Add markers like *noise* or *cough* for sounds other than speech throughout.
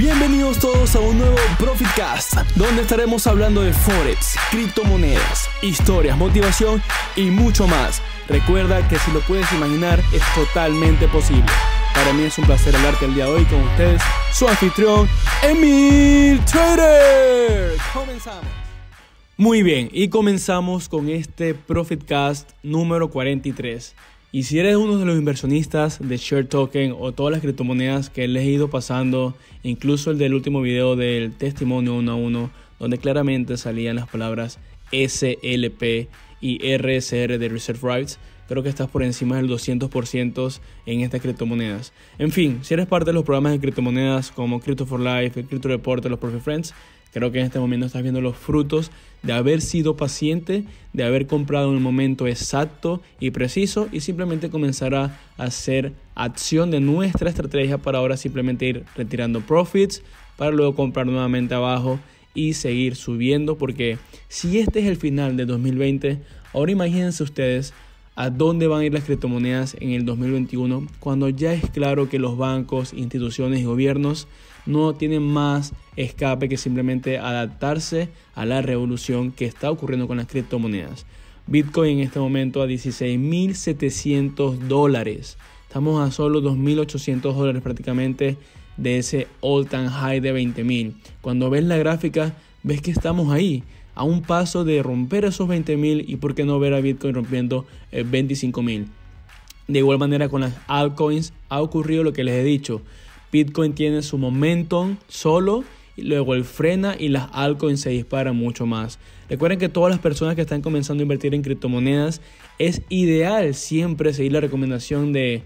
Bienvenidos todos a un nuevo Profitcast, donde estaremos hablando de Forex, criptomonedas, historias, motivación y mucho más. Recuerda que si lo puedes imaginar es totalmente posible. Para mí es un placer hablarte el día de hoy con ustedes, su anfitrión, Emil Trader. Comenzamos. Muy bien, y comenzamos con este Profitcast número 43. Y si eres uno de los inversionistas de Share Token o todas las criptomonedas que les he ido pasando, incluso el del último video del testimonio uno a uno, donde claramente salían las palabras SLP y RSR de Reserve Rights, creo que estás por encima del 200% en estas criptomonedas. En fin, si eres parte de los programas de criptomonedas como Crypto for Life, Crypto Report los Profit Friends, Creo que en este momento estás viendo los frutos de haber sido paciente, de haber comprado en el momento exacto y preciso y simplemente comenzar a hacer acción de nuestra estrategia para ahora simplemente ir retirando profits para luego comprar nuevamente abajo y seguir subiendo porque si este es el final de 2020, ahora imagínense ustedes a dónde van a ir las criptomonedas en el 2021 cuando ya es claro que los bancos, instituciones y gobiernos no tienen más escape que simplemente adaptarse a la revolución que está ocurriendo con las criptomonedas. Bitcoin en este momento a 16.700 dólares. Estamos a solo 2.800 dólares prácticamente de ese all time high de 20.000. Cuando ves la gráfica, ves que estamos ahí, a un paso de romper esos 20.000 y por qué no ver a Bitcoin rompiendo 25.000. De igual manera con las altcoins ha ocurrido lo que les he dicho. Bitcoin tiene su momentum solo y luego el frena y las altcoins se disparan mucho más. Recuerden que todas las personas que están comenzando a invertir en criptomonedas es ideal siempre seguir la recomendación de,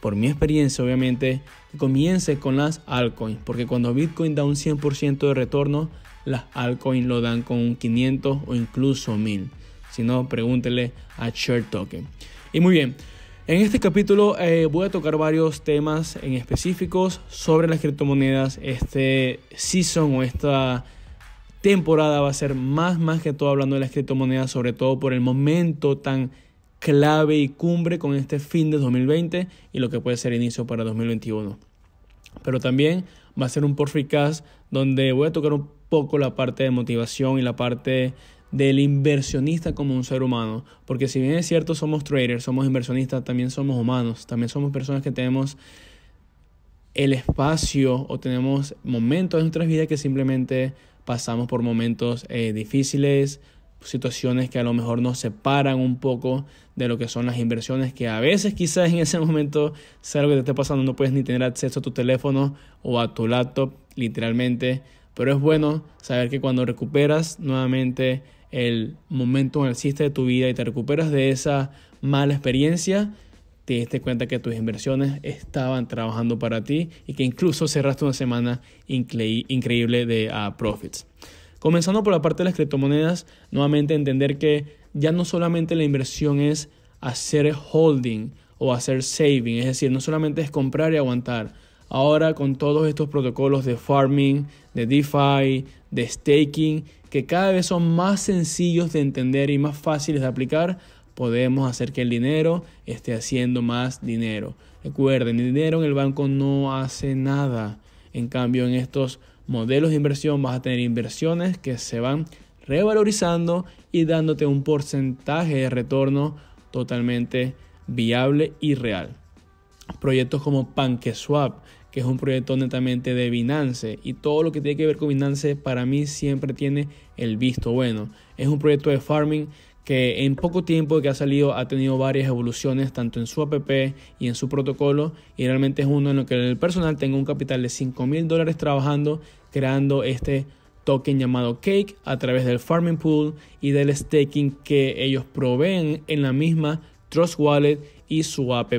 por mi experiencia obviamente, comience con las altcoins, porque cuando Bitcoin da un 100% de retorno, las altcoins lo dan con un 500 o incluso 1000. Si no, pregúntele a Share Token. Y muy bien, en este capítulo eh, voy a tocar varios temas en específicos sobre las criptomonedas. Este season o esta temporada va a ser más, más que todo hablando de las criptomonedas, sobre todo por el momento tan clave y cumbre con este fin de 2020 y lo que puede ser inicio para 2021. Pero también va a ser un podcast donde voy a tocar un poco la parte de motivación y la parte del inversionista como un ser humano. Porque si bien es cierto, somos traders, somos inversionistas, también somos humanos, también somos personas que tenemos el espacio o tenemos momentos en nuestras vidas que simplemente pasamos por momentos eh, difíciles, situaciones que a lo mejor nos separan un poco de lo que son las inversiones, que a veces quizás en ese momento sea lo que te esté pasando, no puedes ni tener acceso a tu teléfono o a tu laptop, literalmente, pero es bueno saber que cuando recuperas nuevamente el momento alcista de tu vida y te recuperas de esa mala experiencia, te diste cuenta que tus inversiones estaban trabajando para ti y que incluso cerraste una semana increíble de uh, profits. Comenzando por la parte de las criptomonedas, nuevamente entender que ya no solamente la inversión es hacer holding o hacer saving, es decir, no solamente es comprar y aguantar. Ahora con todos estos protocolos de farming, de DeFi, de staking, que cada vez son más sencillos de entender y más fáciles de aplicar, podemos hacer que el dinero esté haciendo más dinero. Recuerden, el dinero en el banco no hace nada. En cambio, en estos modelos de inversión vas a tener inversiones que se van revalorizando y dándote un porcentaje de retorno totalmente viable y real. Proyectos como PancakeSwap, que es un proyecto netamente de Binance y todo lo que tiene que ver con Binance para mí siempre tiene el visto bueno. Es un proyecto de farming que en poco tiempo que ha salido ha tenido varias evoluciones tanto en su app y en su protocolo y realmente es uno en lo que el personal tenga un capital de 5 mil dólares trabajando creando este token llamado Cake a través del farming pool y del staking que ellos proveen en la misma Trust Wallet y su app.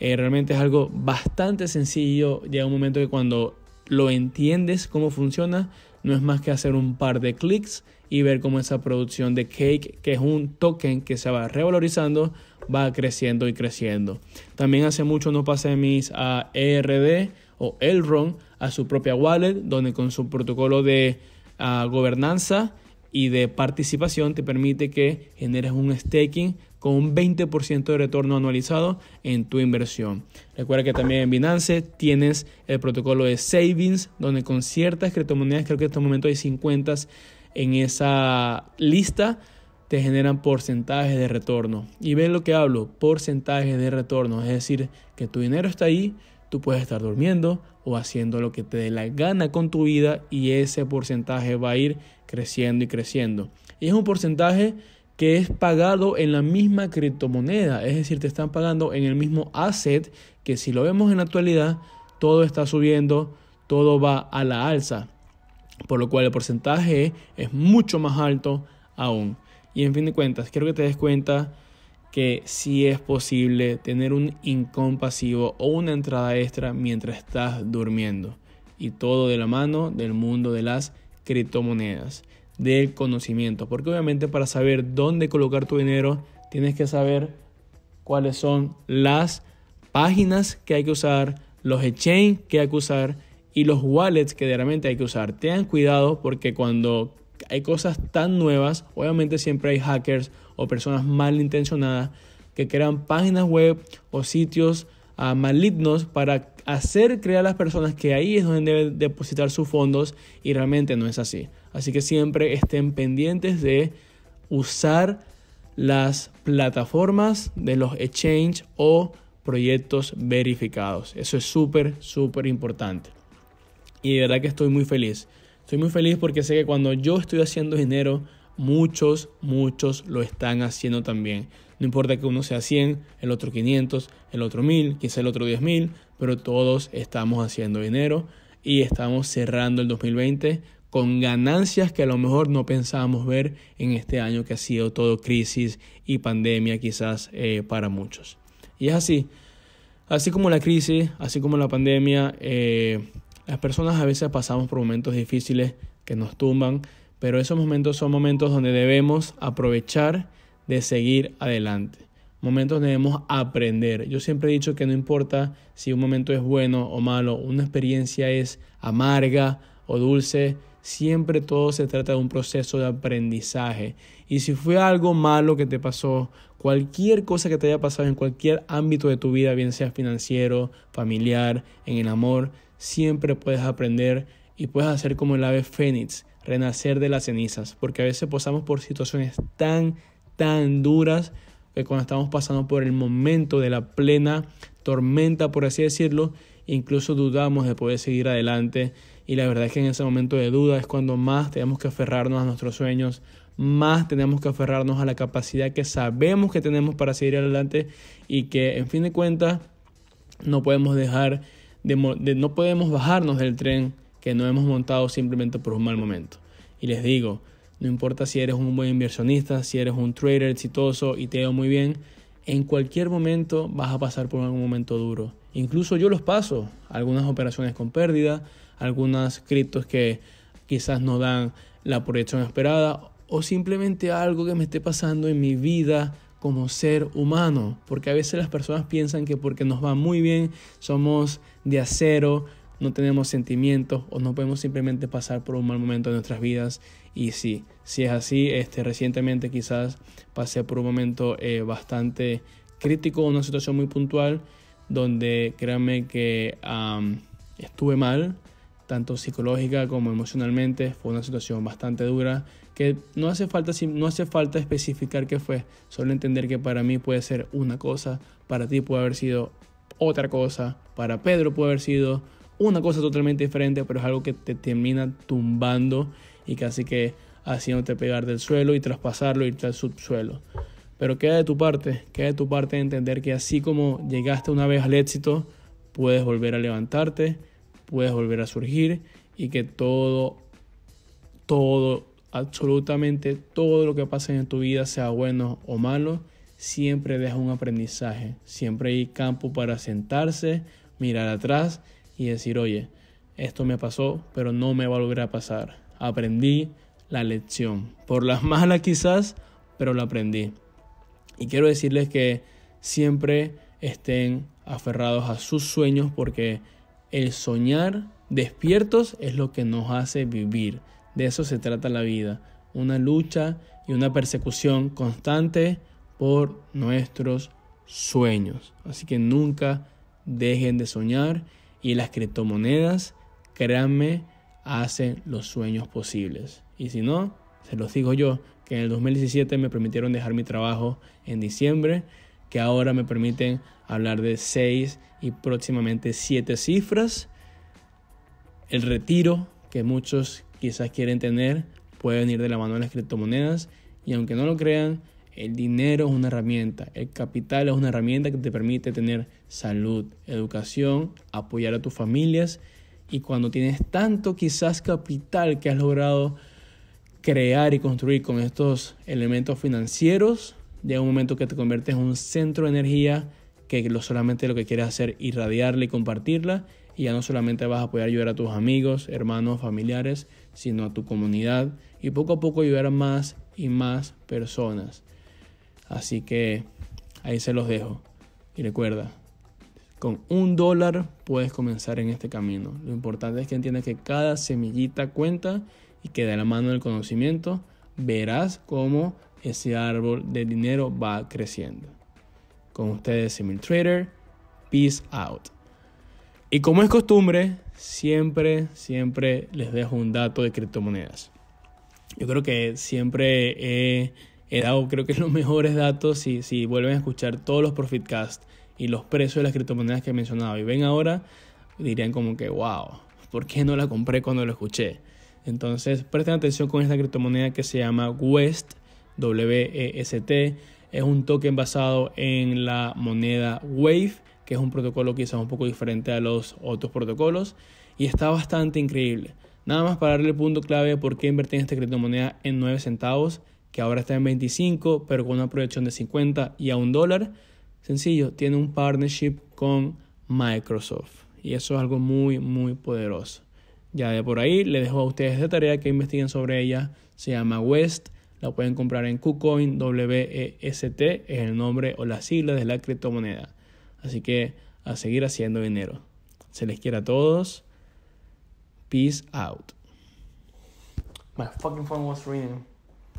Eh, realmente es algo bastante sencillo. Llega un momento que cuando lo entiendes cómo funciona, no es más que hacer un par de clics y ver cómo esa producción de Cake, que es un token que se va revalorizando, va creciendo y creciendo. También hace mucho no pasé mis a ERD o Elrond a su propia wallet, donde con su protocolo de ah, gobernanza y de participación te permite que generes un staking un 20% de retorno anualizado en tu inversión. Recuerda que también en Binance tienes el protocolo de savings, donde con ciertas criptomonedas, creo que en este momento hay 50 en esa lista, te generan porcentajes de retorno. Y ven lo que hablo, porcentajes de retorno. Es decir, que tu dinero está ahí, tú puedes estar durmiendo o haciendo lo que te dé la gana con tu vida y ese porcentaje va a ir creciendo y creciendo. Y es un porcentaje que es pagado en la misma criptomoneda, es decir, te están pagando en el mismo asset que si lo vemos en la actualidad, todo está subiendo, todo va a la alza, por lo cual el porcentaje es mucho más alto aún. Y en fin de cuentas, quiero que te des cuenta que sí es posible tener un income pasivo o una entrada extra mientras estás durmiendo. Y todo de la mano del mundo de las criptomonedas del conocimiento. Porque obviamente para saber dónde colocar tu dinero, tienes que saber cuáles son las páginas que hay que usar, los exchange que hay que usar y los wallets que realmente hay que usar. Tengan cuidado porque cuando hay cosas tan nuevas, obviamente siempre hay hackers o personas malintencionadas que crean páginas web o sitios uh, malignos para hacer creer a las personas que ahí es donde deben depositar sus fondos y realmente no es así. Así que siempre estén pendientes de usar las plataformas de los exchange o proyectos verificados. Eso es súper, súper importante. Y de verdad que estoy muy feliz. Estoy muy feliz porque sé que cuando yo estoy haciendo dinero, muchos, muchos lo están haciendo también. No importa que uno sea 100, el otro 500, el otro 1000, quizá el otro 10.000, pero todos estamos haciendo dinero y estamos cerrando el 2020 con ganancias que a lo mejor no pensábamos ver en este año que ha sido todo crisis y pandemia quizás eh, para muchos. Y es así, así como la crisis, así como la pandemia, eh, las personas a veces pasamos por momentos difíciles que nos tumban, pero esos momentos son momentos donde debemos aprovechar de seguir adelante. Momentos donde debemos aprender. Yo siempre he dicho que no importa si un momento es bueno o malo, una experiencia es amarga o dulce, Siempre todo se trata de un proceso de aprendizaje. Y si fue algo malo que te pasó, cualquier cosa que te haya pasado en cualquier ámbito de tu vida, bien sea financiero, familiar, en el amor, siempre puedes aprender y puedes hacer como el ave fénix, renacer de las cenizas. Porque a veces pasamos por situaciones tan, tan duras que cuando estamos pasando por el momento de la plena tormenta, por así decirlo, incluso dudamos de poder seguir adelante y la verdad es que en ese momento de duda es cuando más tenemos que aferrarnos a nuestros sueños, más tenemos que aferrarnos a la capacidad que sabemos que tenemos para seguir adelante y que en fin de cuentas no podemos dejar de, no podemos bajarnos del tren que no hemos montado simplemente por un mal momento. Y les digo, no importa si eres un buen inversionista, si eres un trader exitoso y te va muy bien, en cualquier momento vas a pasar por algún momento duro. Incluso yo los paso, algunas operaciones con pérdida, algunas criptos que quizás no dan la proyección esperada o simplemente algo que me esté pasando en mi vida como ser humano, porque a veces las personas piensan que porque nos va muy bien somos de acero, no tenemos sentimientos o no podemos simplemente pasar por un mal momento en nuestras vidas y sí, si es así, este, recientemente quizás pasé por un momento eh, bastante crítico, una situación muy puntual donde créanme que estuve mal, tanto psicológica como emocionalmente. Fue una situación bastante dura que no hace falta, no hace falta especificar qué fue, solo entender que para mí puede ser una cosa, para ti puede haber sido otra cosa, para Pedro puede haber sido una cosa totalmente diferente, pero es algo que te termina tumbando y casi que haciéndote pegar del suelo y traspasarlo y irte al subsuelo. Pero queda de tu parte, queda de tu parte entender que así como llegaste una vez al éxito, puedes volver a levantarte, puedes volver a surgir y que todo, todo, absolutamente todo lo que pasa en tu vida, sea bueno o malo, siempre deja un aprendizaje. Siempre hay campo para sentarse, mirar atrás y decir, oye, esto me pasó, pero no me va a volver a pasar. Aprendí la lección. Por las *laughs* malas quizás, pero lo aprendí. Y quiero decirles que siempre estén aferrados a sus sueños porque el soñar despiertos es lo que nos hace vivir. De eso se trata la vida. una lucha y una persecución constante por nuestros sueños. Así que nunca dejen de soñar y las criptomonedas, créanme, hacen los sueños posibles. Y si no, se los digo yo, que en el 2017 me permitieron dejar mi trabajo en diciembre, que ahora me permiten hablar de seis y próximamente siete cifras. El retiro que muchos quizás quieren tener puede venir de la mano de las criptomonedas y aunque no lo crean, el dinero es una herramienta, el capital es una herramienta que te permite tener salud, educación, apoyar a tus familias. Y cuando tienes tanto quizás capital que has logrado crear y construir con estos elementos financieros, llega un momento que te conviertes en un centro de energía que solamente lo que quieres hacer es irradiarla y compartirla. Y ya no solamente vas a poder ayudar a tus amigos, hermanos, familiares, sino a tu comunidad. Y poco a poco ayudar a más y más personas. Así que ahí se los dejo. Y recuerda, con un dólar puedes comenzar en este camino. Lo importante es que entiendas que cada semillita cuenta y que de la mano del conocimiento verás cómo ese árbol de dinero va creciendo. Con ustedes, Emil Trader. Peace out. Y como es costumbre, siempre, siempre les dejo un dato de criptomonedas. Yo creo que siempre he, dado, creo que *laughs* los mejores datos si, si vuelven a escuchar todos los Profitcast y los precios de las criptomonedas que he mencionado y ven ahora, dirían como que, wow, ¿por qué no la compré cuando lo escuché? Entonces, presten atención con esta criptomoneda que se llama West, W-E-S-T. Es un token basado en la moneda Wave, que es un protocolo quizás un poco diferente a los otros protocolos. Y está bastante increíble. Nada más para darle el punto clave de por qué invertir en esta criptomoneda en 9 centavos, que ahora está en 25, pero con una proyección de 50 y a un dólar. Sencillo, tiene un partnership con Microsoft. Y eso es algo muy, muy poderoso. Ya de por ahí les dejo a ustedes de tarea que investiguen sobre ella. Se llama West. La pueden comprar en KuCoin, WEST es el nombre o la sigla de la criptomoneda. Así que a seguir haciendo dinero. Se les quiere a todos. Peace out. Fucking phone was.